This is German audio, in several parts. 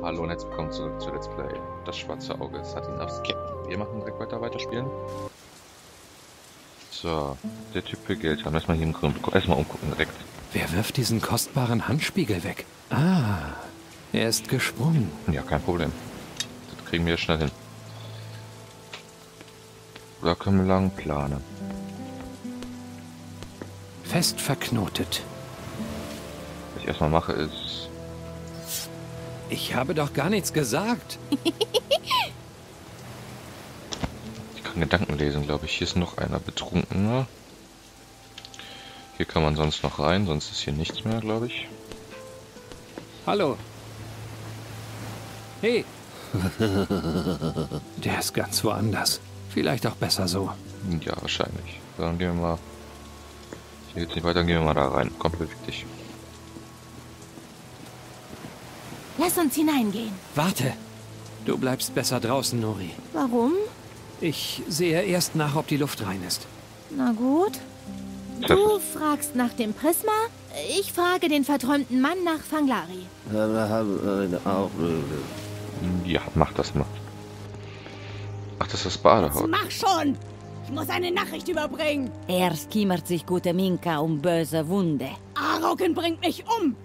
Hallo und herzlich willkommen zurück zu Let's Play. Das schwarze Auge, es hat ihn aufs Captain. Wir machen direkt weiter weiterspielen. So, der Typ will Geld haben. Erstmal hier im Grund. Erstmal umgucken direkt. Wer wirft diesen kostbaren Handspiegel weg? Ah, er ist gesprungen. Ja, kein Problem. Das kriegen wir schnell hin. Da können wir lang planen. Fest verknotet. Was ich erstmal mache ist... Ich habe doch gar nichts gesagt. Ich kann Gedanken lesen, glaube ich. Hier ist noch einer betrunkener. Hier kann man sonst noch rein, sonst ist hier nichts mehr, glaube ich. Hallo. Hey. Der ist ganz woanders. Vielleicht auch besser so. Ja, wahrscheinlich. Dann gehen wir mal... Hier geht's nicht weiter, dann gehen wir mal da rein. Komm, beweg dich. Lass uns hineingehen. Warte. Du bleibst besser draußen, Nori. Warum? Ich sehe erst nach, ob die Luft rein ist. Na gut. Du fragst nach dem Prisma, ich frage den verträumten Mann nach Fanglari. Ja, mach das mal. Ach, das ist das Badehaus. Mach schon! Ich muss eine Nachricht überbringen. Erst kümmert sich gute Minka um böse Wunde. Aroken bringt mich um.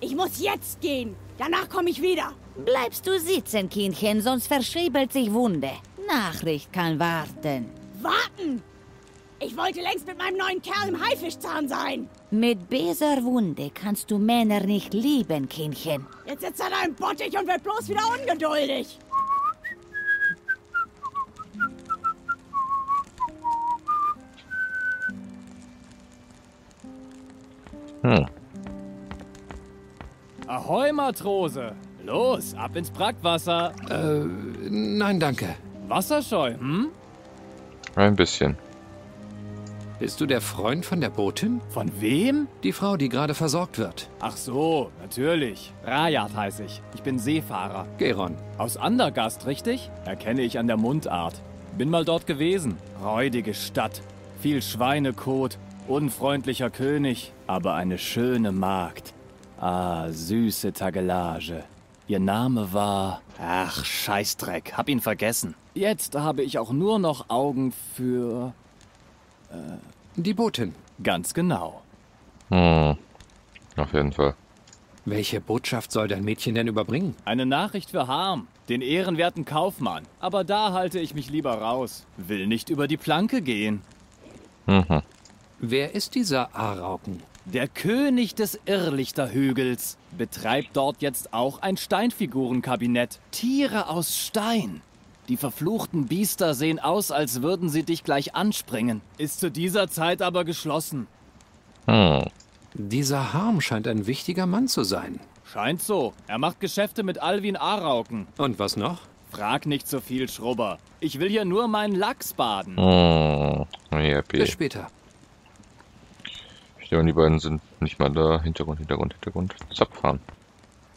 Ich muss jetzt gehen. Danach komme ich wieder. Bleibst du sitzen, Kindchen, sonst verschriebelt sich Wunde. Nachricht kann warten. Warten! Ich wollte längst mit meinem neuen Kerl im Haifischzahn sein. Mit böser Wunde kannst du Männer nicht lieben, Kindchen. Jetzt sitzt er da im Bottich und wird bloß wieder ungeduldig. Hm. Ahoi, Matrose! Los, ab ins Brackwasser. Äh, nein, danke. Wasserscheu, hm? Ein bisschen. Bist du der Freund von der Botin? Von wem? Die Frau, die gerade versorgt wird. Ach so, natürlich. Rajat heiße ich. Ich bin Seefahrer. Geron. Aus Andergast, richtig? Erkenne ich an der Mundart. Bin mal dort gewesen. Räudige Stadt. Viel Schweinekot. Unfreundlicher König. Aber eine schöne Magd. Ah, süße Tagelage. Ihr Name war... Ach, Scheißdreck. Hab ihn vergessen. Jetzt habe ich auch nur noch Augen für... Die Botin. Ganz genau. Hm. Auf jeden Fall. Welche Botschaft soll dein Mädchen denn überbringen? Eine Nachricht für Harm, den ehrenwerten Kaufmann. Aber da halte ich mich lieber raus. Will nicht über die Planke gehen. Mhm. Wer ist dieser Arauken? Der König des Irrlichterhügels betreibt dort jetzt auch ein Steinfigurenkabinett. Tiere aus Stein. Die verfluchten Biester sehen aus, als würden sie dich gleich anspringen. Ist zu dieser Zeit aber geschlossen. Hm. Dieser Harm scheint ein wichtiger Mann zu sein. Scheint so. Er macht Geschäfte mit Alwin Arauken. Und was noch? Frag nicht so viel, Schrubber. Ich will hier nur meinen Lachs baden. Hm. Happy. Bis später. Ich denke, die beiden sind nicht mal da. Hintergrund, Hintergrund, Hintergrund. Zapp, fahren.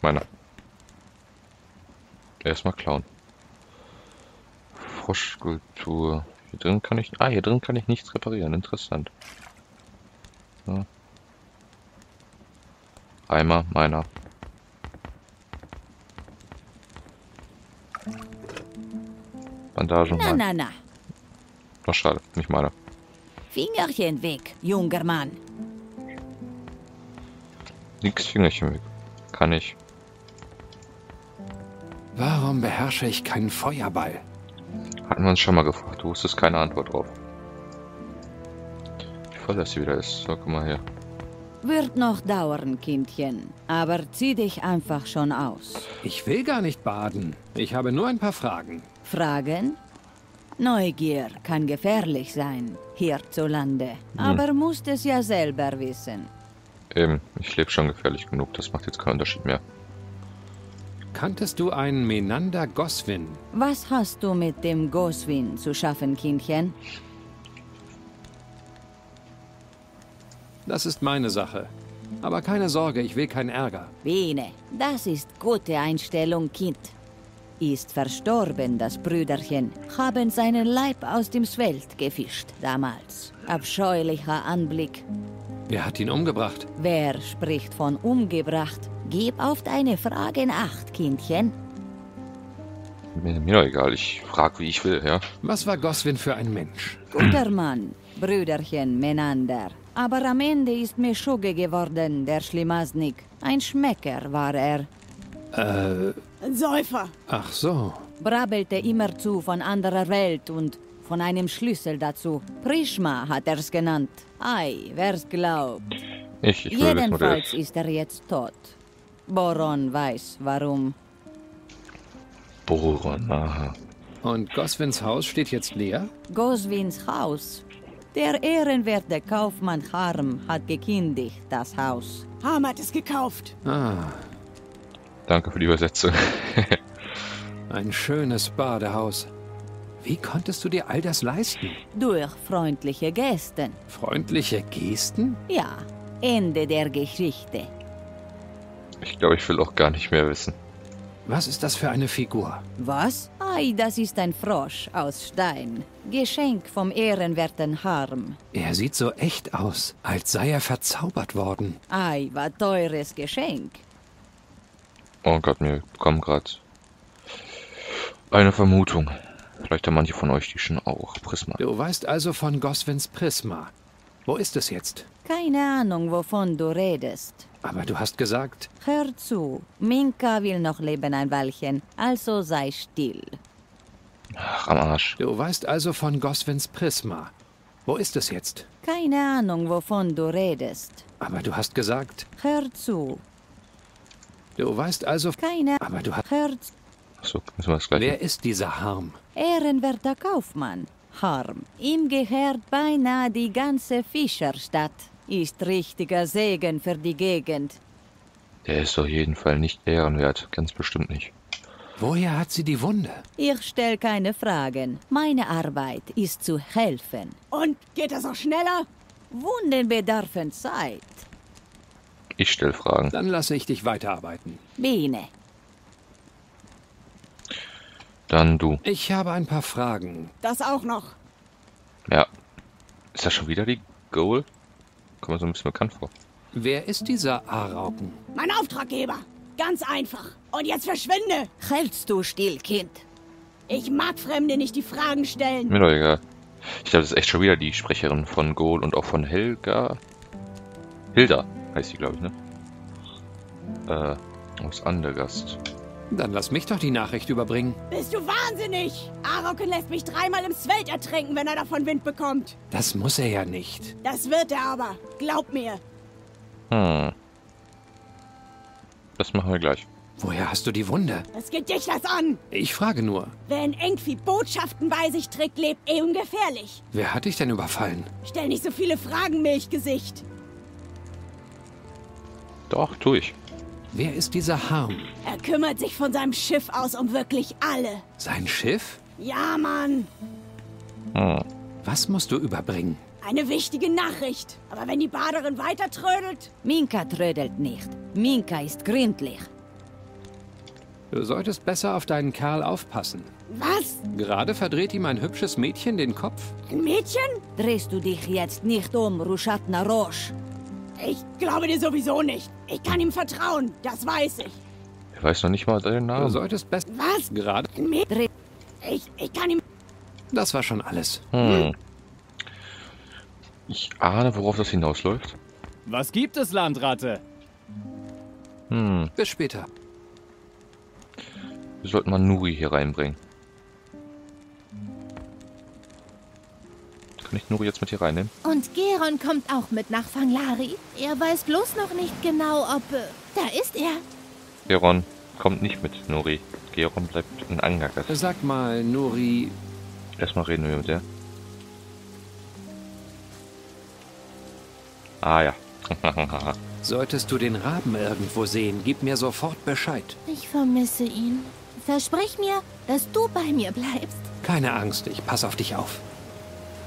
Meiner. Erstmal klauen. Froschskulptur. Hier drin kann ich... Ah, hier drin kann ich nichts reparieren. Interessant. Ja. Eimer, meiner. Bandagen, Na, na, na. Ach, schade, nicht meiner. Fingerchen weg, junger Mann. Nix Fingerchen weg. Kann ich. Warum beherrsche ich keinen Feuerball? Hatten wir uns schon mal gefragt. Du wusstest keine Antwort drauf. Wie voll das hier wieder ist. So, guck mal her. Wird noch dauern, Kindchen. Aber zieh dich einfach schon aus. Ich will gar nicht baden. Ich habe nur ein paar Fragen. Fragen? Neugier kann gefährlich sein, hierzulande. Aber musst es ja selber wissen. Eben, ich lebe schon gefährlich genug. Das macht jetzt keinen Unterschied mehr. Kanntest du einen Menander Goswin? Was hast du mit dem Goswin zu schaffen, Kindchen? Das ist meine Sache. Aber keine Sorge, ich will keinen Ärger. Bene, das ist gute Einstellung, Kind. Ist verstorben, das Brüderchen, haben seinen Leib aus dem Swelt gefischt damals. Abscheulicher Anblick. Wer hat ihn umgebracht? Wer spricht von umgebracht? Gib auf deine Fragen acht, Kindchen. Mir, mir doch egal, ich frag, wie ich will, ja. Was war Goswin für ein Mensch? Guter Mann, Brüderchen Menander. Aber am Ende ist mir Schugge geworden, der Schlimasnik. Ein Schmecker war er. Ein Säufer. Ach so. Brabbelte immerzu von anderer Welt und von einem Schlüssel dazu. Prishma hat er's genannt. Ei, wer's glaubt. Ich, ich. Jedenfalls ist er jetzt tot. Boron weiß warum. Boron, aha. Und Goswins Haus steht jetzt leer? Goswins Haus. Der ehrenwerte Kaufmann Harm hat gekündigt das Haus. Harm hat es gekauft. Ah, Danke für die Übersetzung. ein schönes Badehaus. Wie konntest du dir all das leisten? Durch freundliche Gästen. Freundliche Gesten? Ja, Ende der Geschichte. Ich glaube, ich will auch gar nicht mehr wissen. Was ist das für eine Figur? Was? Ei, das ist ein Frosch aus Stein. Geschenk vom ehrenwerten Harm. Er sieht so echt aus, als sei er verzaubert worden. Ei, war teures Geschenk. Oh Gott, mir bekommen gerade eine Vermutung. Vielleicht haben manche von euch die schon auch. Prisma. Du weißt also von Goswins Prisma. Wo ist es jetzt? Keine Ahnung, wovon du redest. Aber du hast gesagt, Hör zu, Minka will noch leben ein Weilchen, also sei still. Ach, am Arsch. du weißt also von Goswins Prisma. Wo ist es jetzt? Keine Ahnung, wovon du redest. Aber du hast gesagt, Hör zu, du weißt also, keine aber du hast... Hör zu. Achso, müssen wir das gleich. Wer ist dieser Harm? Ehrenwerter Kaufmann, Harm. Ihm gehört beinahe die ganze Fischerstadt. Ist richtiger Segen für die Gegend. Der ist auf jeden Fall nicht ehrenwert. Ganz bestimmt nicht. Woher hat sie die Wunde? Ich stell keine Fragen. Meine Arbeit ist zu helfen. Und geht das auch schneller? Wunden bedarfen Zeit. Ich stelle Fragen. Dann lasse ich dich weiterarbeiten. Biene, Dann du. Ich habe ein paar Fragen. Das auch noch. Ja. Ist das schon wieder die Goal? Kommt mir so ein bisschen bekannt vor. Wer ist dieser Arauken? Mein Auftraggeber. Ganz einfach. Und jetzt verschwinde. hältst du still, Kind? Ich mag Fremde nicht die Fragen stellen. Mir doch egal. Ich glaube, das ist echt schon wieder die Sprecherin von Goal und auch von Helga. Hilda heißt sie, glaube ich, ne? Äh, aus Andergast. Dann lass mich doch die Nachricht überbringen. Bist du wahnsinnig? Aroken lässt mich dreimal im Sveld ertränken, wenn er davon Wind bekommt. Das muss er ja nicht. Das wird er aber. Glaub mir. Hm. Das machen wir gleich. Woher hast du die Wunde? Das geht dich das an. Ich frage nur, Wer in Engvi Botschaften bei sich trägt, lebt eh ungefährlich. wer hat dich denn überfallen? Stell nicht so viele Fragen, Milchgesicht. Doch, tu ich. Wer ist dieser Harm? Er kümmert sich von seinem Schiff aus um wirklich alle. Sein Schiff? Ja, Mann. Hm. Was musst du überbringen? Eine wichtige Nachricht. Aber wenn die Baderin weiter trödelt, Minka trödelt nicht. Minka ist gründlich. Du solltest besser auf deinen Kerl aufpassen. was? Gerade verdreht ihm ein hübsches Mädchen den Kopf. Ein Mädchen? Drehst du dich jetzt nicht um, Rushatna Roche? Ich glaube dir sowieso nicht. Ich kann ihm vertrauen, das weiß ich. Er weiß noch nicht mal deinen Du Namen. solltest besser... Was? Gerade... Ich, ich kann ihm... Das war schon alles. Hm. Ich ahne, worauf das hinausläuft. Was gibt es, Landratte? Hm. Bis später. Wir sollten mal Nuri hier reinbringen. Kann ich Nuri jetzt mit hier reinnehmen? Und Geron kommt auch mit nach Fanglari. Er weiß bloß noch nicht genau, ob... Äh, da ist er. Geron kommt nicht mit, Nuri. Geron bleibt in Angagat. Sag mal, Nuri, Erstmal reden wir mit der. Ah ja. solltest du den Raben irgendwo sehen, gib mir sofort Bescheid. Ich vermisse ihn. Versprich mir, dass du bei mir bleibst. Keine Angst, ich pass auf dich auf.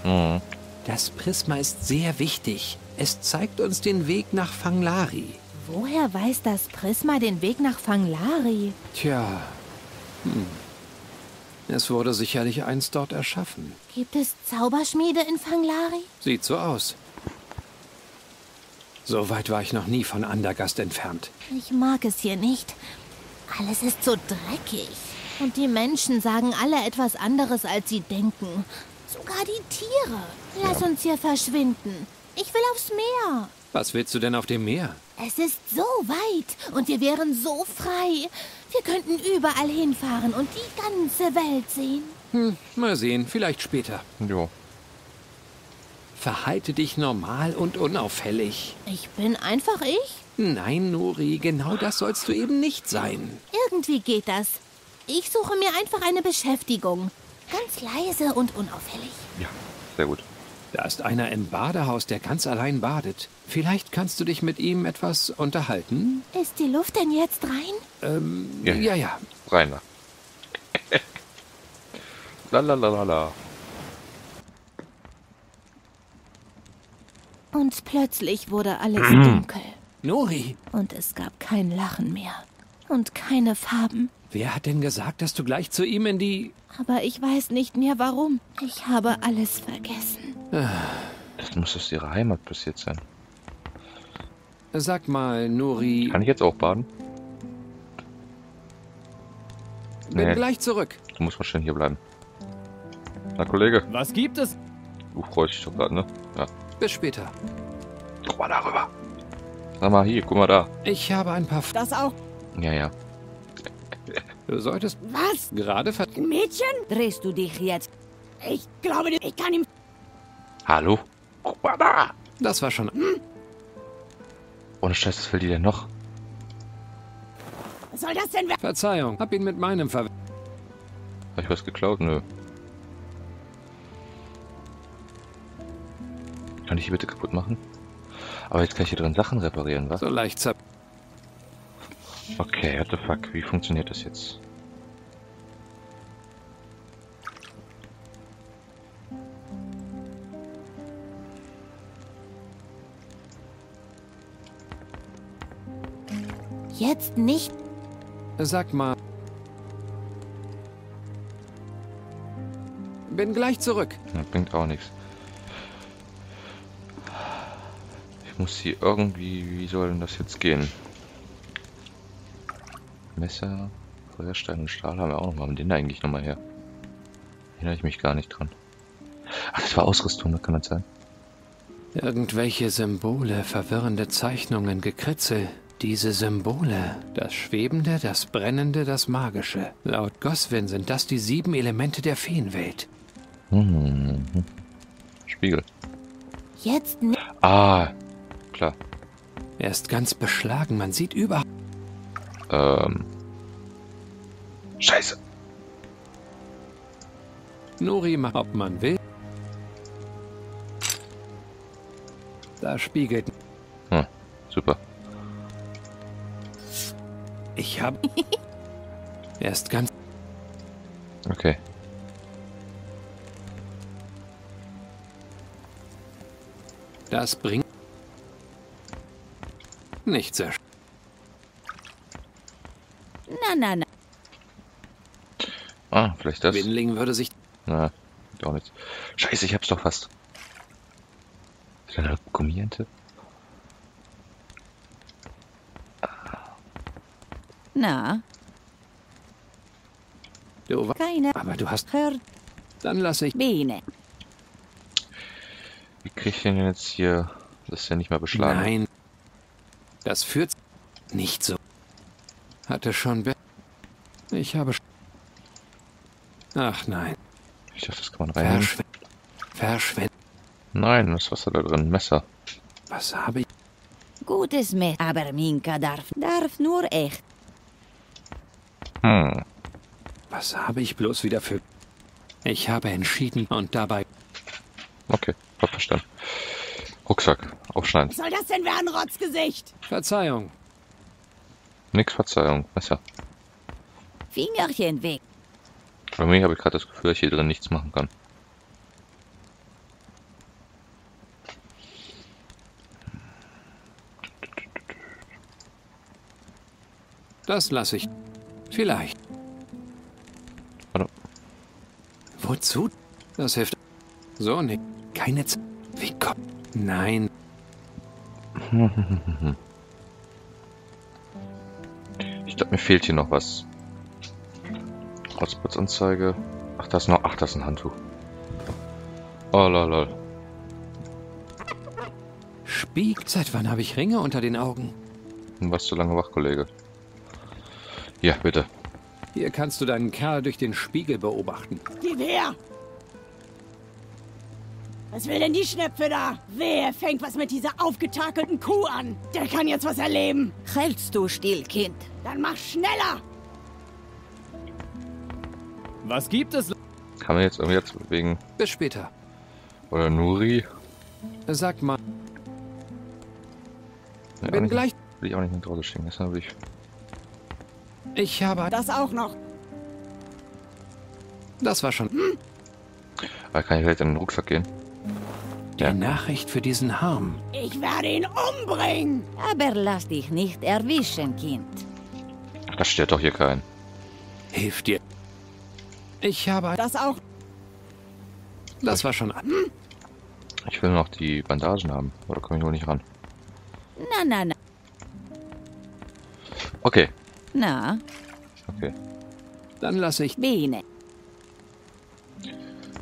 Hm. Das Prisma ist sehr wichtig. Es zeigt uns den Weg nach Fanglari. Woher weiß das Prisma den Weg nach Fanglari? Tja, hm. Es wurde sicherlich einst dort erschaffen. Gibt es Zauberschmiede in Fanglari? Sieht so aus. So weit war ich noch nie von Andergast entfernt. Ich mag es hier nicht. Alles ist so dreckig. Und die Menschen sagen alle etwas anderes, als sie denken. Sogar die Tiere. Lass uns hier verschwinden. Ich will aufs Meer. Was willst du denn auf dem Meer? Es ist so weit und wir wären so frei. Wir könnten überall hinfahren und die ganze Welt sehen. Hm, mal sehen, vielleicht später. Jo. Verhalte dich normal und unauffällig. Ich bin einfach ich. Nein, Nuri, genau das sollst du eben nicht sein. Irgendwie geht das. Ich suche mir einfach eine Beschäftigung. Ganz leise und unauffällig. Ja, sehr gut. Da ist einer im Badehaus, der ganz allein badet. Vielleicht kannst du dich mit ihm etwas unterhalten? Ist die Luft denn jetzt rein? Ähm, Ja, ja, ja. Reiner. Lalalala. Und plötzlich wurde alles dunkel. Nuri, Und es gab kein Lachen mehr. Und keine Farben. Wer hat denn gesagt, dass du gleich zu ihm in die... Aber ich weiß nicht mehr warum. Ich habe alles vergessen. Das muss aus ihrer Heimat passiert sein. Sag mal, Nuri, Kann ich jetzt auch baden? bin Nee. gleich zurück. Du musst mal schön hier bleiben. Na, Kollege, Was gibt es? du freust dich doch gerade, ne? Ja. Bis später. Guck mal darüber. Sag mal, hier, guck mal da. Ich habe ein paar... F Das auch. Ja, ja. Du solltest Was? gerade ver... Ein Mädchen? Drehst du dich jetzt? Ich glaube, ich kann ihm. Hallo? Da. Das war schon... Ohne Scheiß, was will die denn noch? Was soll das denn werden? Verzeihung, hab ihn mit meinem ver... Hab ich was geklaut? Nö. Kann ich die bitte kaputt machen? Aber jetzt kann ich hier drin Sachen reparieren, was? So leicht zer... Okay, what the fuck? Wie funktioniert das jetzt? Jetzt nicht. Sag mal... Bin gleich zurück. Ja, bringt auch nichts. Ich muss hier irgendwie... Wie soll denn das jetzt gehen? Messer, Feuerstein und Stahl haben wir auch noch mal. Haben den eigentlich noch mal her? Erinnere ich mich gar nicht dran. Ach, das war Ausrüstung, da kann das sein. Irgendwelche Symbole, verwirrende Zeichnungen, Gekritzel. Diese Symbole, das Schwebende, das Brennende, das Magische. Laut Goswin sind das die sieben Elemente der Feenwelt. Hm. Spiegel. Jetzt nicht. Ah, klar. Er ist ganz beschlagen, man sieht überhaupt... Ähm. Scheiße. Nuri macht, ob man will. Da spiegelt... Hm, super. Ich hab... er ist ganz... Okay. Das bringt... Nicht sehr... Na, na, na. Ah, vielleicht das. Winling würde sich... Na, auch nichts. Scheiße, ich hab's doch fast. Ist da eine Gummiente? Na, Du, keine... aber du hast... Hört Dann lasse ich... Bene. Wie krieg ich den denn jetzt hier? Das ist ja nicht mehr beschlagen. Nein. Das führt nicht so. Hatte schon be Ich habe sch- Ach nein. Ich dachte, das kann man rein. Verschwend. Verschwend. Nein, was ist da drin? Messer. Was habe ich? Gutes Messer. Aber Minka darf, darf nur echt. Hm. Was habe ich bloß wieder für? Ich habe entschieden und dabei. Okay, hab verstanden. Rucksack. Aufschneiden. Was soll das denn werden, Rotzgesicht? Verzeihung. Nix Verzeihung. Messer. Fingerchen weg. Bei mir habe ich gerade das Gefühl, dass ich hier drin nichts machen kann. Das lasse ich. Vielleicht. Warte. Wozu? Das hilft. So nicht. Keine Z Wie kommt? Nein. Ich glaube, mir fehlt hier noch was. Hotspots-Anzeige. Ach, das noch. Ach, das ist ein Handtuch. Oh, lol, lol. Spiegt, seit wann habe ich Ringe unter den Augen? Was so lange wach, Kollege? Ja, bitte. Hier kannst du deinen Kerl durch den Spiegel beobachten. Gib her! Was will denn die Schnepfe da? Wer fängt was mit dieser aufgetakelten Kuh an? Der kann jetzt was erleben. Hältst du still, Kind? Dann mach schneller! Was gibt es? Kann man jetzt irgendwie jetzt wegen... Bis später. Oder Nuri? Sag mal, auch bin nicht, gleich. Will ich auch nicht mit Rolle schicken. Das habe ich... Ich habe. Das auch noch. Das war schon Aber kann ich vielleicht in den Rucksack gehen? die Ja. Nachricht für diesen Harm. Ich werde ihn umbringen! Aber lass dich nicht erwischen, Kind. Ach, das stört doch hier keinen. Hilft dir. Ich habe. Das auch. Das war schon. Ich will noch die Bandagen haben. Oder komme ich wohl nicht ran? Na, na, na. Okay. Na, Okay. Dann lasse ich. bene.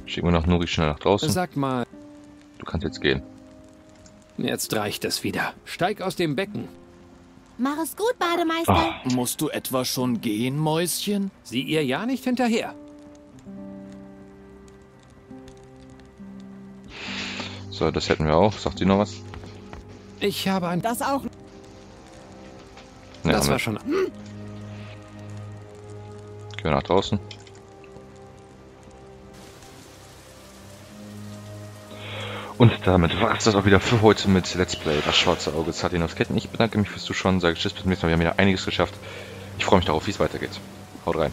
Schicken wir noch Nuri schnell nach draußen. Sag mal, Du kannst jetzt gehen. jetzt reicht es wieder. Steig aus dem Becken. Mach es gut, Bademeister. Musst du etwa schon gehen, Mäuschen? Sieh ihr ja nicht hinterher. So, das hätten wir auch. Sagt sie noch was? Ich habe ein. Das auch. Ne, das haben war wir. schon. Gehen wir nach draußen. Und damit war es das auch wieder für heute mit Let's Play Das Schwarze Auge aufs Ketten. Ich bedanke mich fürs Zuschauen, sage Tschüss, bis zum nächsten Mal. Wir haben wieder einiges geschafft. Ich freue mich darauf, wie es weitergeht. Haut rein.